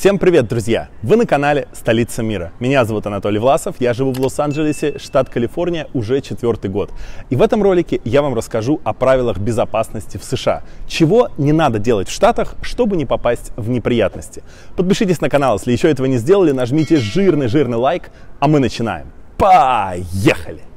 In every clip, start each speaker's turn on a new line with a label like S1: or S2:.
S1: Всем привет, друзья! Вы на канале «Столица мира». Меня зовут Анатолий Власов, я живу в Лос-Анджелесе, штат Калифорния, уже четвертый год. И в этом ролике я вам расскажу о правилах безопасности в США. Чего не надо делать в Штатах, чтобы не попасть в неприятности. Подпишитесь на канал, если еще этого не сделали, нажмите жирный-жирный лайк, а мы начинаем. Поехали!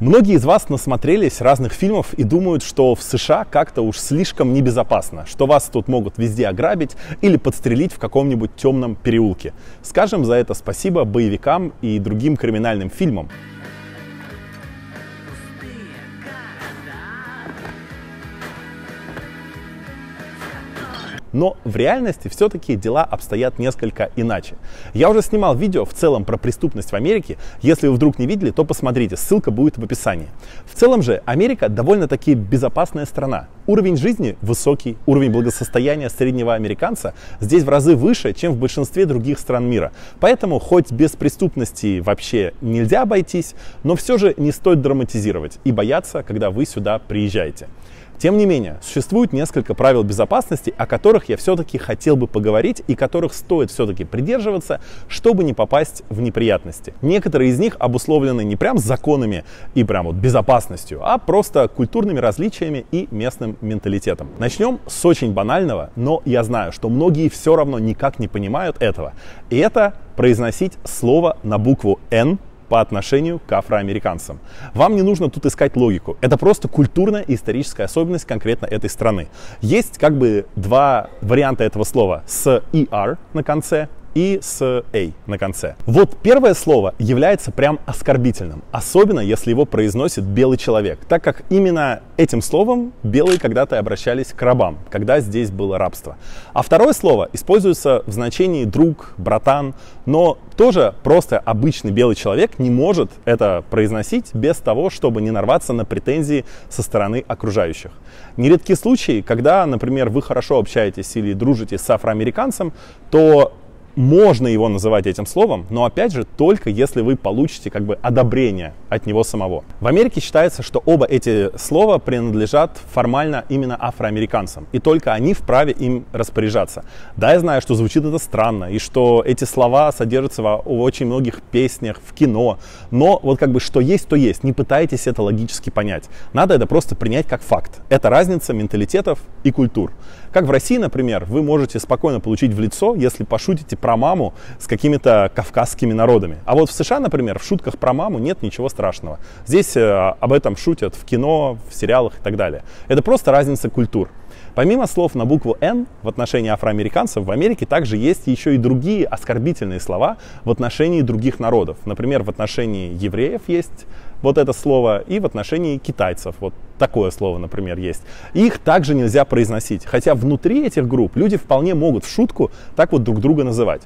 S1: Многие из вас насмотрелись разных фильмов и думают, что в США как-то уж слишком небезопасно, что вас тут могут везде ограбить или подстрелить в каком-нибудь темном переулке. Скажем за это спасибо боевикам и другим криминальным фильмам. Но в реальности все-таки дела обстоят несколько иначе. Я уже снимал видео в целом про преступность в Америке. Если вы вдруг не видели, то посмотрите, ссылка будет в описании. В целом же Америка довольно-таки безопасная страна. Уровень жизни высокий, уровень благосостояния среднего американца здесь в разы выше, чем в большинстве других стран мира. Поэтому хоть без преступности вообще нельзя обойтись, но все же не стоит драматизировать и бояться, когда вы сюда приезжаете. Тем не менее, существует несколько правил безопасности, о которых я все-таки хотел бы поговорить и которых стоит все-таки придерживаться, чтобы не попасть в неприятности. Некоторые из них обусловлены не прям законами и прям вот безопасностью, а просто культурными различиями и местным менталитетом. Начнем с очень банального, но я знаю, что многие все равно никак не понимают этого. И это произносить слово на букву «Н» по отношению к афроамериканцам. Вам не нужно тут искать логику. Это просто культурная и историческая особенность конкретно этой страны. Есть как бы два варианта этого слова с ER на конце и с A на конце. Вот первое слово является прям оскорбительным, особенно если его произносит белый человек, так как именно этим словом белые когда-то обращались к рабам, когда здесь было рабство. А второе слово используется в значении друг, братан, но тоже просто обычный белый человек не может это произносить без того, чтобы не нарваться на претензии со стороны окружающих. Нередки случаи, когда, например, вы хорошо общаетесь или дружите с афроамериканцем, то можно его называть этим словом, но опять же только если вы получите как бы одобрение от него самого. В Америке считается, что оба эти слова принадлежат формально именно афроамериканцам, и только они вправе им распоряжаться. Да, я знаю, что звучит это странно, и что эти слова содержатся в очень многих песнях, в кино, но вот как бы что есть, то есть. Не пытайтесь это логически понять. Надо это просто принять как факт. Это разница менталитетов и культур. Как в России, например, вы можете спокойно получить в лицо, если пошутите про маму с какими-то кавказскими народами. А вот в США, например, в шутках про маму нет ничего страшного. Здесь э, об этом шутят в кино, в сериалах и так далее. Это просто разница культур. Помимо слов на букву «Н» в отношении афроамериканцев, в Америке также есть еще и другие оскорбительные слова в отношении других народов. Например, в отношении евреев есть вот это слово, и в отношении китайцев. Вот такое слово, например, есть. Их также нельзя произносить. Хотя внутри этих групп люди вполне могут в шутку так вот друг друга называть.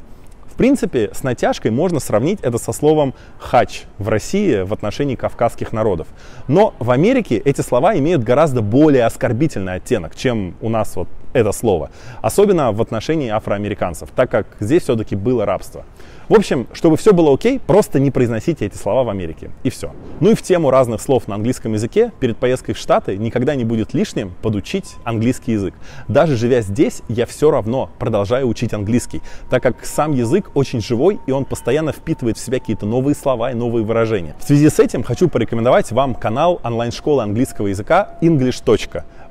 S1: В принципе, с натяжкой можно сравнить это со словом «хач» в России в отношении кавказских народов. Но в Америке эти слова имеют гораздо более оскорбительный оттенок, чем у нас вот это слово. Особенно в отношении афроамериканцев, так как здесь все-таки было рабство. В общем, чтобы все было окей, просто не произносите эти слова в Америке. И все. Ну и в тему разных слов на английском языке перед поездкой в Штаты никогда не будет лишним подучить английский язык. Даже живя здесь, я все равно продолжаю учить английский, так как сам язык очень живой и он постоянно впитывает в себя какие-то новые слова и новые выражения. В связи с этим хочу порекомендовать вам канал онлайн-школы английского языка English.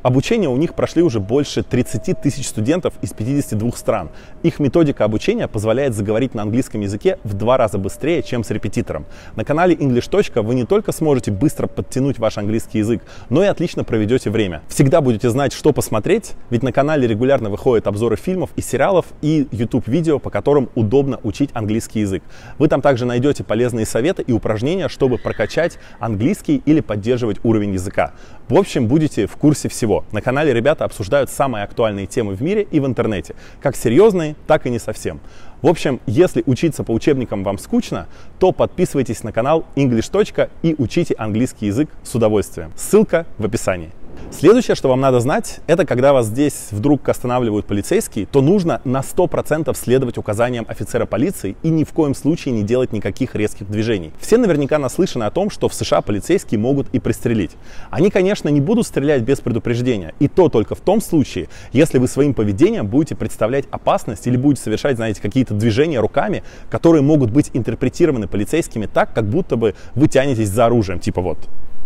S1: Обучение у них прошли уже больше 30 тысяч студентов из 52 стран. Их методика обучения позволяет заговорить на английском языке в два раза быстрее, чем с репетитором. На канале English. вы не только сможете быстро подтянуть ваш английский язык, но и отлично проведете время. Всегда будете знать, что посмотреть, ведь на канале регулярно выходят обзоры фильмов и сериалов и YouTube-видео, по которым удобно учить английский язык. Вы там также найдете полезные советы и упражнения, чтобы прокачать английский или поддерживать уровень языка. В общем, будете в курсе всего. На канале ребята обсуждают самые актуальные темы в мире и в интернете, как серьезные, так и не совсем. В общем, если учиться по учебникам вам скучно, то подписывайтесь на канал English. и учите английский язык с удовольствием. Ссылка в описании. Следующее, что вам надо знать, это когда вас здесь вдруг останавливают полицейские, то нужно на 100% следовать указаниям офицера полиции и ни в коем случае не делать никаких резких движений. Все наверняка наслышаны о том, что в США полицейские могут и пристрелить. Они, конечно, не будут стрелять без предупреждения, и то только в том случае, если вы своим поведением будете представлять опасность или будете совершать, знаете, какие-то движения руками, которые могут быть интерпретированы полицейскими так, как будто бы вы тянетесь за оружием, типа вот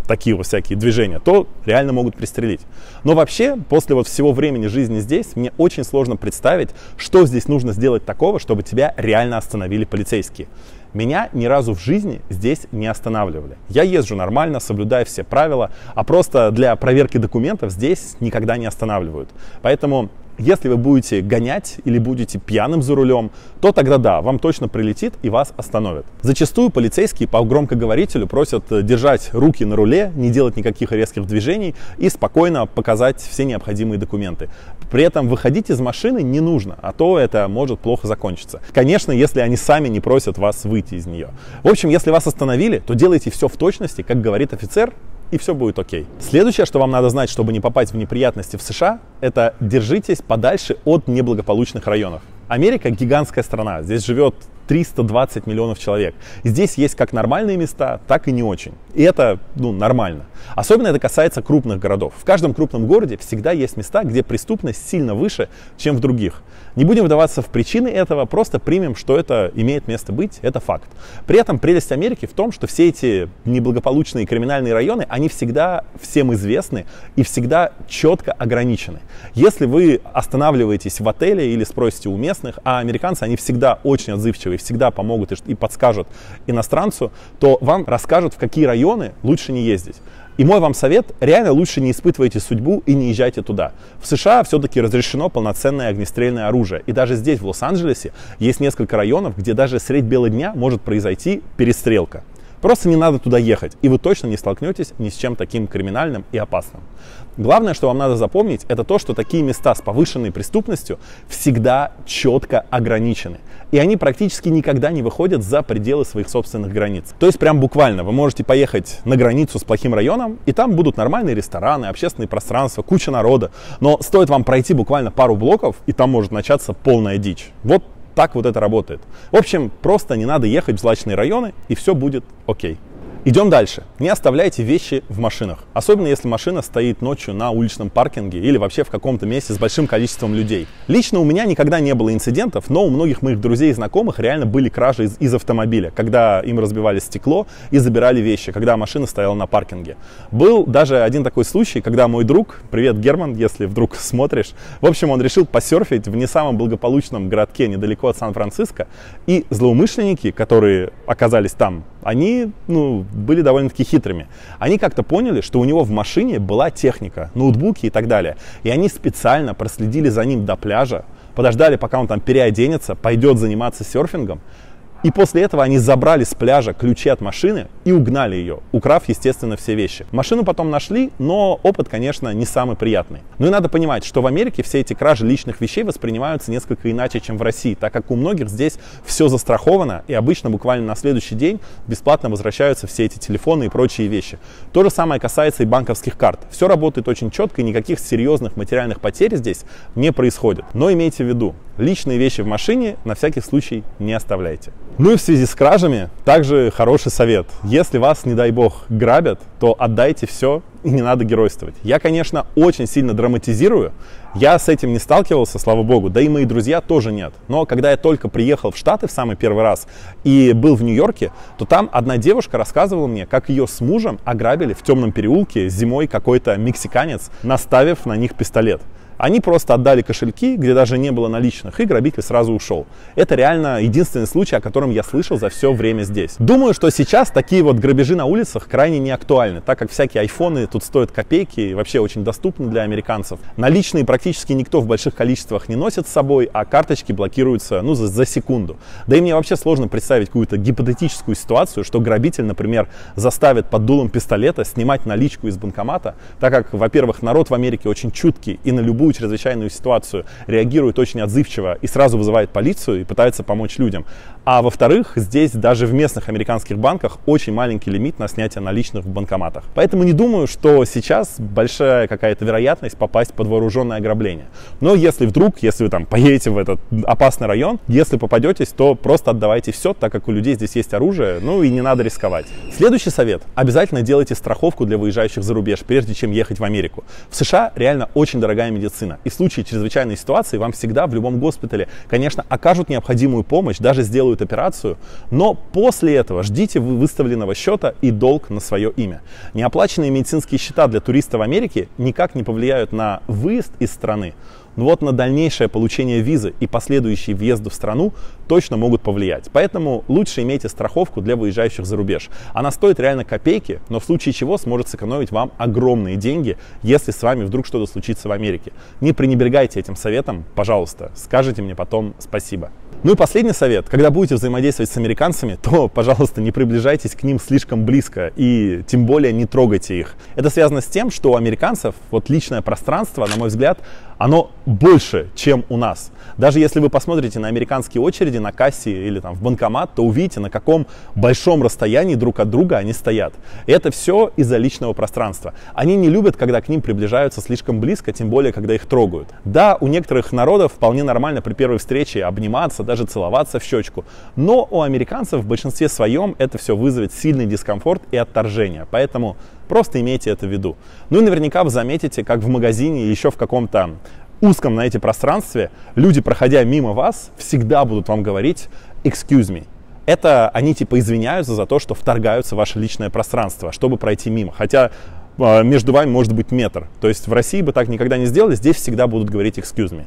S1: такие вот всякие движения, то реально могут пристрелить. Но вообще, после вот всего времени жизни здесь, мне очень сложно представить, что здесь нужно сделать такого, чтобы тебя реально остановили полицейские. Меня ни разу в жизни здесь не останавливали. Я езжу нормально, соблюдая все правила, а просто для проверки документов здесь никогда не останавливают. Поэтому если вы будете гонять или будете пьяным за рулем, то тогда да, вам точно прилетит и вас остановят. Зачастую полицейские по громкоговорителю просят э, держать руки на руле, не делать никаких резких движений и спокойно показать все необходимые документы. При этом выходить из машины не нужно, а то это может плохо закончиться. Конечно, если они сами не просят вас выйти из нее. В общем, если вас остановили, то делайте все в точности, как говорит офицер, и все будет окей. Следующее, что вам надо знать, чтобы не попасть в неприятности в США, это держитесь подальше от неблагополучных районов. Америка гигантская страна. Здесь живет 320 миллионов человек. Здесь есть как нормальные места, так и не очень. И это ну, нормально. Особенно это касается крупных городов. В каждом крупном городе всегда есть места, где преступность сильно выше, чем в других. Не будем вдаваться в причины этого, просто примем, что это имеет место быть, это факт. При этом прелесть Америки в том, что все эти неблагополучные криминальные районы, они всегда всем известны и всегда четко ограничены. Если вы останавливаетесь в отеле или спросите у местных, а американцы, они всегда очень отзывчивы и всегда помогут и подскажут иностранцу, то вам расскажут, в какие районы лучше не ездить. И мой вам совет, реально лучше не испытывайте судьбу и не езжайте туда. В США все-таки разрешено полноценное огнестрельное оружие. И даже здесь, в Лос-Анджелесе, есть несколько районов, где даже средь бела дня может произойти перестрелка. Просто не надо туда ехать, и вы точно не столкнетесь ни с чем таким криминальным и опасным. Главное, что вам надо запомнить, это то, что такие места с повышенной преступностью всегда четко ограничены. И они практически никогда не выходят за пределы своих собственных границ. То есть прям буквально вы можете поехать на границу с плохим районом, и там будут нормальные рестораны, общественные пространства, куча народа. Но стоит вам пройти буквально пару блоков, и там может начаться полная дичь. Вот так вот это работает. В общем, просто не надо ехать в злачные районы, и все будет окей. Идем дальше. Не оставляйте вещи в машинах. Особенно если машина стоит ночью на уличном паркинге или вообще в каком-то месте с большим количеством людей. Лично у меня никогда не было инцидентов, но у многих моих друзей и знакомых реально были кражи из, из автомобиля, когда им разбивали стекло и забирали вещи, когда машина стояла на паркинге. Был даже один такой случай, когда мой друг, привет, Герман, если вдруг смотришь, в общем, он решил посерфить в не самом благополучном городке недалеко от Сан-Франциско, и злоумышленники, которые оказались там, они, ну, были довольно-таки хитрыми. Они как-то поняли, что у него в машине была техника, ноутбуки и так далее. И они специально проследили за ним до пляжа, подождали, пока он там переоденется, пойдет заниматься серфингом, и после этого они забрали с пляжа ключи от машины и угнали ее, украв, естественно, все вещи. Машину потом нашли, но опыт, конечно, не самый приятный. Ну и надо понимать, что в Америке все эти кражи личных вещей воспринимаются несколько иначе, чем в России, так как у многих здесь все застраховано, и обычно буквально на следующий день бесплатно возвращаются все эти телефоны и прочие вещи. То же самое касается и банковских карт. Все работает очень четко, и никаких серьезных материальных потерь здесь не происходит. Но имейте в виду, личные вещи в машине на всякий случай не оставляйте. Ну и в связи с кражами также хороший совет. Если вас, не дай бог, грабят, то отдайте все и не надо геройствовать. Я, конечно, очень сильно драматизирую. Я с этим не сталкивался, слава богу, да и мои друзья тоже нет. Но когда я только приехал в Штаты в самый первый раз и был в Нью-Йорке, то там одна девушка рассказывала мне, как ее с мужем ограбили в темном переулке зимой какой-то мексиканец, наставив на них пистолет. Они просто отдали кошельки, где даже не было наличных, и грабитель сразу ушел. Это реально единственный случай, о котором я слышал за все время здесь. Думаю, что сейчас такие вот грабежи на улицах крайне не актуальны, так как всякие айфоны тут стоят копейки и вообще очень доступны для американцев. Наличные практически никто в больших количествах не носит с собой, а карточки блокируются ну, за, за секунду. Да и мне вообще сложно представить какую-то гипотетическую ситуацию, что грабитель, например, заставит под дулом пистолета снимать наличку из банкомата, так как, во-первых, народ в Америке очень чуткий и на любую любую чрезвычайную ситуацию реагирует очень отзывчиво и сразу вызывает полицию и пытается помочь людям. А во-вторых, здесь даже в местных американских банках очень маленький лимит на снятие наличных в банкоматах. Поэтому не думаю, что сейчас большая какая-то вероятность попасть под вооруженное ограбление. Но если вдруг, если вы там поедете в этот опасный район, если попадетесь, то просто отдавайте все, так как у людей здесь есть оружие, ну и не надо рисковать. Следующий совет. Обязательно делайте страховку для выезжающих за рубеж, прежде чем ехать в Америку. В США реально очень дорогая медицина. И в случае чрезвычайной ситуации вам всегда в любом госпитале, конечно, окажут необходимую помощь, даже сделают делают операцию, но после этого ждите выставленного счета и долг на свое имя. Неоплаченные медицинские счета для туриста в Америке никак не повлияют на выезд из страны, но вот на дальнейшее получение визы и последующий въезд в страну точно могут повлиять. Поэтому лучше имейте страховку для выезжающих за рубеж. Она стоит реально копейки, но в случае чего сможет сэкономить вам огромные деньги, если с вами вдруг что-то случится в Америке. Не пренебрегайте этим советом, пожалуйста. Скажите мне потом спасибо. Ну и последний совет. Когда будете взаимодействовать с американцами, то, пожалуйста, не приближайтесь к ним слишком близко и тем более не трогайте их. Это связано с тем, что у американцев вот личное пространство, на мой взгляд, оно больше, чем у нас. Даже если вы посмотрите на американские очереди на кассе или там в банкомат, то увидите, на каком большом расстоянии друг от друга они стоят. И это все из-за личного пространства. Они не любят, когда к ним приближаются слишком близко, тем более, когда их трогают. Да, у некоторых народов вполне нормально при первой встрече обниматься, даже целоваться в щечку. Но у американцев в большинстве своем это все вызовет сильный дискомфорт и отторжение. Поэтому Просто имейте это в виду. Ну и наверняка вы заметите, как в магазине или еще в каком-то узком на эти пространстве люди, проходя мимо вас, всегда будут вам говорить «excuse me». Это они типа извиняются за то, что вторгаются в ваше личное пространство, чтобы пройти мимо. Хотя а, между вами может быть метр. То есть в России бы так никогда не сделали, здесь всегда будут говорить excuse me.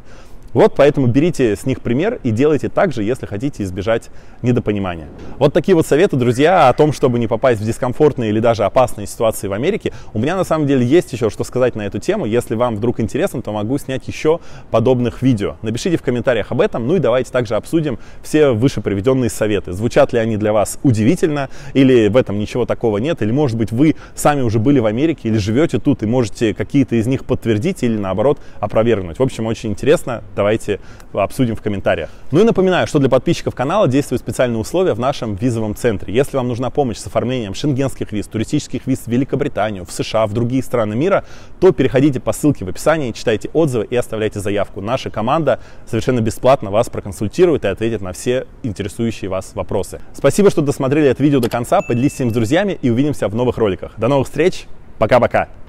S1: Вот поэтому берите с них пример и делайте так же, если хотите избежать недопонимания. Вот такие вот советы, друзья, о том, чтобы не попасть в дискомфортные или даже опасные ситуации в Америке. У меня на самом деле есть еще что сказать на эту тему. Если вам вдруг интересно, то могу снять еще подобных видео. Напишите в комментариях об этом, ну и давайте также обсудим все выше приведенные советы. Звучат ли они для вас удивительно, или в этом ничего такого нет, или может быть вы сами уже были в Америке или живете тут и можете какие-то из них подтвердить или наоборот опровергнуть. В общем, очень интересно давайте обсудим в комментариях. Ну и напоминаю, что для подписчиков канала действуют специальные условия в нашем визовом центре. Если вам нужна помощь с оформлением шенгенских виз, туристических виз в Великобританию, в США, в другие страны мира, то переходите по ссылке в описании, читайте отзывы и оставляйте заявку. Наша команда совершенно бесплатно вас проконсультирует и ответит на все интересующие вас вопросы. Спасибо, что досмотрели это видео до конца, поделитесь им с друзьями и увидимся в новых роликах. До новых встреч, пока-пока!